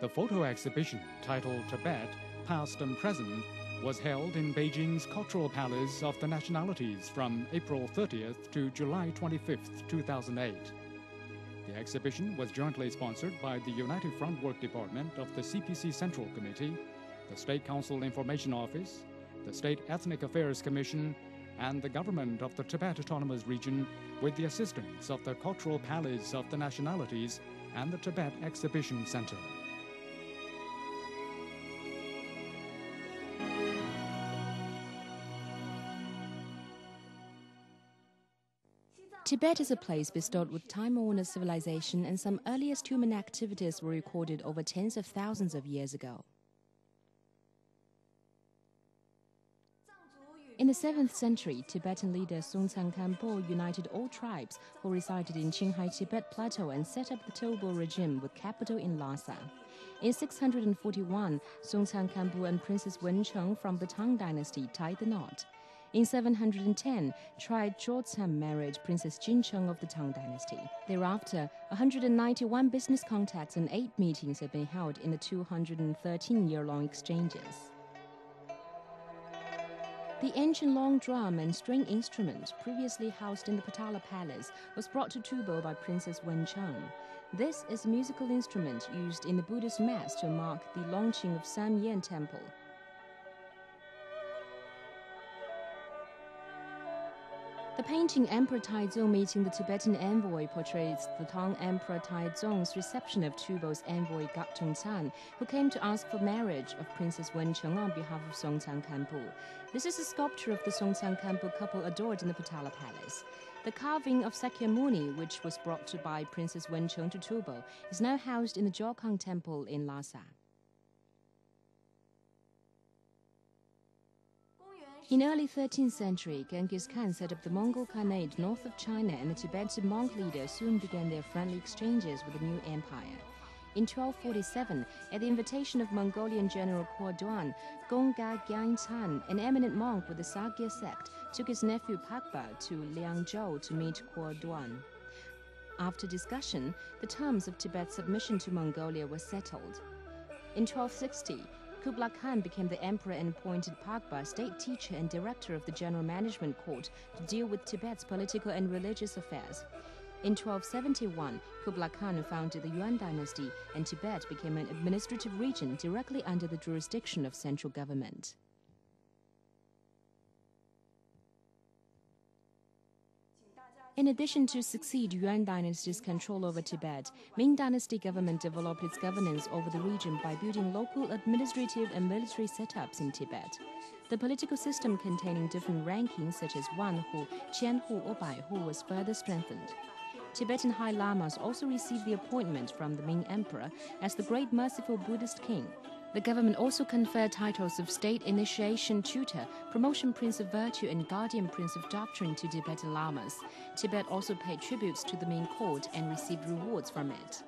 The photo exhibition titled Tibet, Past and Present was held in Beijing's Cultural Palace of the Nationalities from April 30th to July 25th, 2008. The exhibition was jointly sponsored by the United Front Work Department of the CPC Central Committee, the State Council Information Office, the State Ethnic Affairs Commission, and the government of the Tibet Autonomous Region with the assistance of the Cultural Palace of the Nationalities and the Tibet Exhibition Center. Tibet is a place bestowed with time-honored civilization and some earliest human activities were recorded over tens of thousands of years ago. In the 7th century, Tibetan leader Songtsen Gampo united all tribes who resided in Qinghai Tibet Plateau and set up the Tubo regime with capital in Lhasa. In 641, Songtsen Gampo and Princess Wencheng from the Tang dynasty tied the knot. In 710, Triad Jotsam married Princess Jincheng of the Tang dynasty. Thereafter, 191 business contacts and eight meetings have been held in the 213 year long exchanges. The ancient long drum and string instrument, previously housed in the Potala Palace, was brought to Tubo by Princess Wencheng. This is a musical instrument used in the Buddhist Mass to mark the launching of Samyen Temple. The painting Emperor Taizong meeting the Tibetan envoy portrays the Tang Emperor Taizong's reception of Tubo's envoy Gatung Tsan, who came to ask for marriage of Princess Wencheng on behalf of Songtsen Gampo. This is a sculpture of the Songtsen Gampo couple adored in the Potala Palace. The carving of Sakyamuni, which was brought to by Princess Wencheng to Tulbo, is now housed in the Jokhang Temple in Lhasa. In early 13th century, Genghis Khan set up the Mongol Khanate north of China and the Tibetan monk leaders soon began their friendly exchanges with the new empire. In 1247, at the invitation of Mongolian General Duan, Gongga Gyaltsen, an eminent monk with the Sakya sect, took his nephew Pakba to Liangzhou to meet Duan. After discussion, the terms of Tibet's submission to Mongolia were settled. In 1260, Kublai Khan became the emperor and appointed Pakba state teacher and director of the General Management Court to deal with Tibet's political and religious affairs. In 1271, Kublai Khan founded the Yuan dynasty, and Tibet became an administrative region directly under the jurisdiction of central government. In addition to succeed Yuan dynasty's control over Tibet, Ming dynasty government developed its governance over the region by building local administrative and military setups in Tibet. The political system containing different rankings such as Wanhu, Qianhu, or Baihu was further strengthened. Tibetan High Lamas also received the appointment from the Ming Emperor as the Great Merciful Buddhist King, the government also conferred titles of State Initiation Tutor, Promotion Prince of Virtue, and Guardian Prince of Doctrine to Tibetan Lamas. Tibet also paid tributes to the main court and received rewards from it.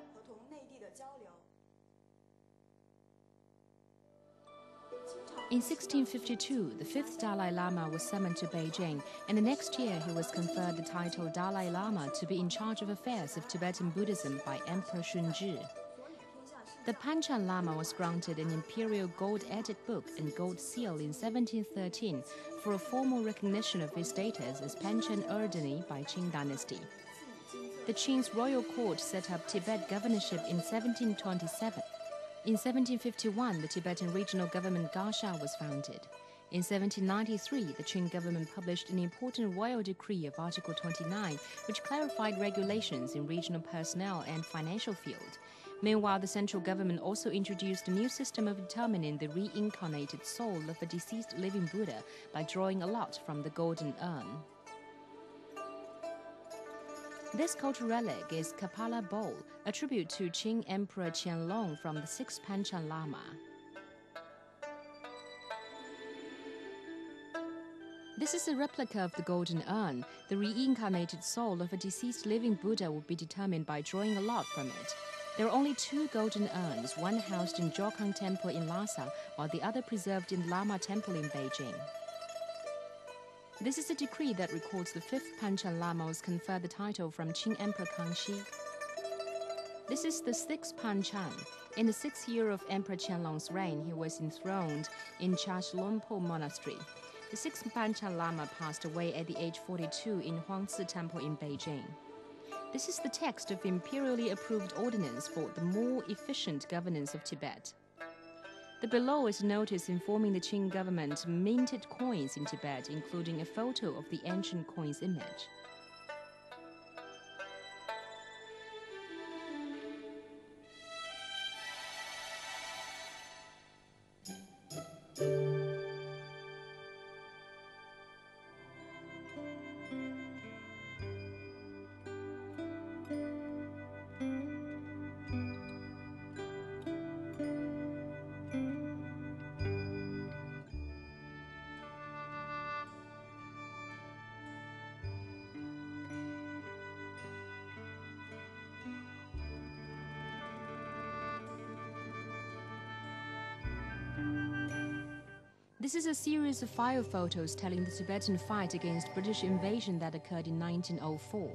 In 1652, the fifth Dalai Lama was summoned to Beijing, and the next year he was conferred the title Dalai Lama to be in charge of affairs of Tibetan Buddhism by Emperor Shunzhi. The Panchen Lama was granted an imperial gold edit book and gold seal in 1713 for a formal recognition of his status as Panchen Erdeni by Qing dynasty. The Qing's royal court set up Tibet governorship in 1727. In 1751, the Tibetan regional government Garsha was founded. In 1793, the Qing government published an important royal decree of Article 29, which clarified regulations in regional personnel and financial field. Meanwhile, the central government also introduced a new system of determining the reincarnated soul of a deceased living Buddha by drawing a lot from the golden urn. This cultural relic is Kapala Bowl, a tribute to Qing Emperor Qianlong from the 6th Panchen Lama. This is a replica of the golden urn. The reincarnated soul of a deceased living Buddha will be determined by drawing a lot from it. There are only two golden urns, one housed in Jokhang Temple in Lhasa, while the other preserved in Lama Temple in Beijing. This is a decree that records the fifth Panchen Lama was conferred the title from Qing Emperor Kangxi. This is the sixth Panchen. In the sixth year of Emperor Qianlong's reign, he was enthroned in Tashilhunpo Monastery. The sixth Panchen Lama passed away at the age 42 in Huangci Temple in Beijing. This is the text of imperially approved ordinance for the more efficient governance of Tibet. The below is a notice informing the Qing government minted coins in Tibet, including a photo of the ancient coin's image. This is a series of fire photos telling the Tibetan fight against British invasion that occurred in 1904.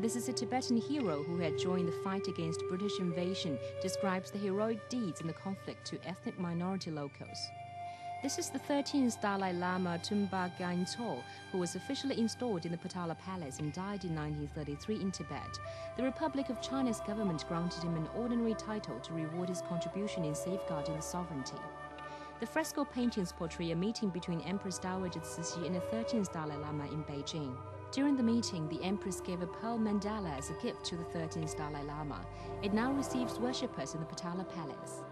This is a Tibetan hero who had joined the fight against British invasion, describes the heroic deeds in the conflict to ethnic minority locals. This is the 13th Dalai Lama Tumba Gyaltso, who was officially installed in the Potala Palace and died in 1933 in Tibet. The Republic of China's government granted him an ordinary title to reward his contribution in safeguarding the sovereignty. The fresco paintings portray a meeting between Empress Dowager Cixi and the 13th Dalai Lama in Beijing. During the meeting, the Empress gave a pearl mandala as a gift to the 13th Dalai Lama. It now receives worshippers in the Potala Palace.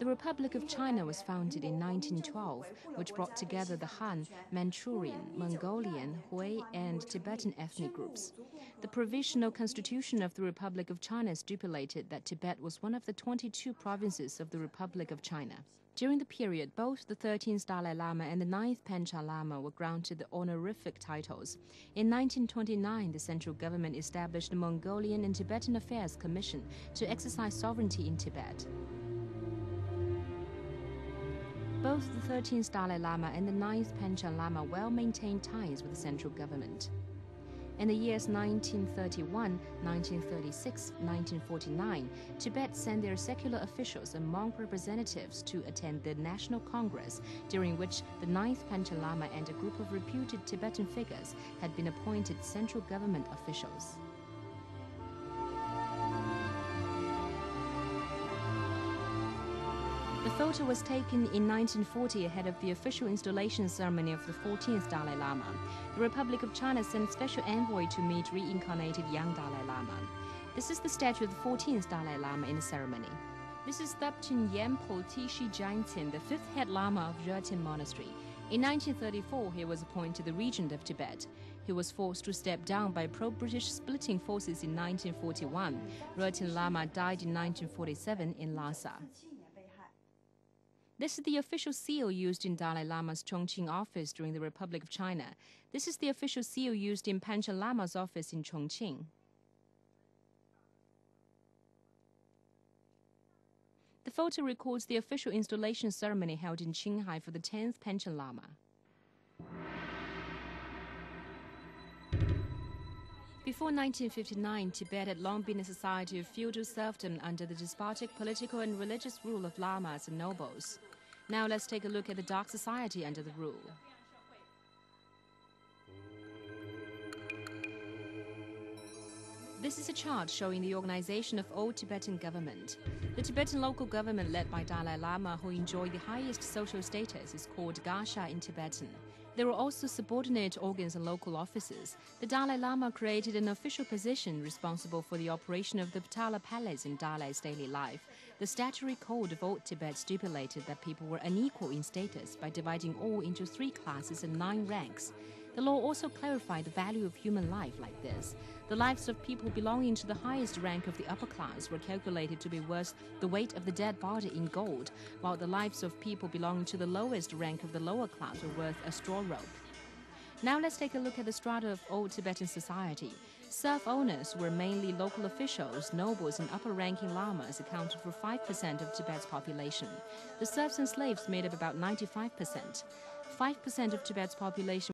The Republic of China was founded in 1912, which brought together the Han, Manchurian, Mongolian, Hui, and Tibetan ethnic groups. The Provisional Constitution of the Republic of China stipulated that Tibet was one of the 22 provinces of the Republic of China. During the period, both the 13th Dalai Lama and the 9th Panchen Lama were granted the honorific titles. In 1929, the central government established the Mongolian and Tibetan Affairs Commission to exercise sovereignty in Tibet. Both the 13th Dalai Lama and the 9th Panchen Lama well maintained ties with the central government. In the years 1931, 1936, 1949, Tibet sent their secular officials and monk representatives to attend the National Congress, during which the 9th Panchen Lama and a group of reputed Tibetan figures had been appointed central government officials. The photo was taken in 1940 ahead of the official installation ceremony of the 14th Dalai Lama. The Republic of China sent special envoy to meet reincarnated young Dalai Lama. This is the statue of the 14th Dalai Lama in the ceremony. This is Thubten Yampo Tishi Gyaltsen, the fifth head Lama of Rirtin Monastery. In 1934, he was appointed the regent of Tibet. He was forced to step down by pro-British splitting forces in 1941. Rirtin Lama died in 1947 in Lhasa. This is the official seal used in Dalai Lama's Chongqing office during the Republic of China. This is the official seal used in Panchen Lama's office in Chongqing. The photo records the official installation ceremony held in Qinghai for the 10th Panchen Lama. Before 1959, Tibet had long been a society of feudal serfdom under the despotic political and religious rule of lamas and nobles. Now let's take a look at the dark society under the rule. This is a chart showing the organization of old Tibetan government. The Tibetan local government led by Dalai Lama, who enjoyed the highest social status, is called Gasha in Tibetan. There were also subordinate organs and local offices. The Dalai Lama created an official position responsible for the operation of the Potala Palace in Dalai's daily life. The statutory code of Old Tibet stipulated that people were unequal in status by dividing all into three classes and nine ranks. The law also clarified the value of human life like this. The lives of people belonging to the highest rank of the upper class were calculated to be worth the weight of the dead body in gold, while the lives of people belonging to the lowest rank of the lower class were worth a straw rope. Now let's take a look at the strata of old Tibetan society. Serf owners were mainly local officials, nobles, and upper ranking lamas accounted for 5% of Tibet's population. The serfs and slaves made up about 95%. 5% of Tibet's population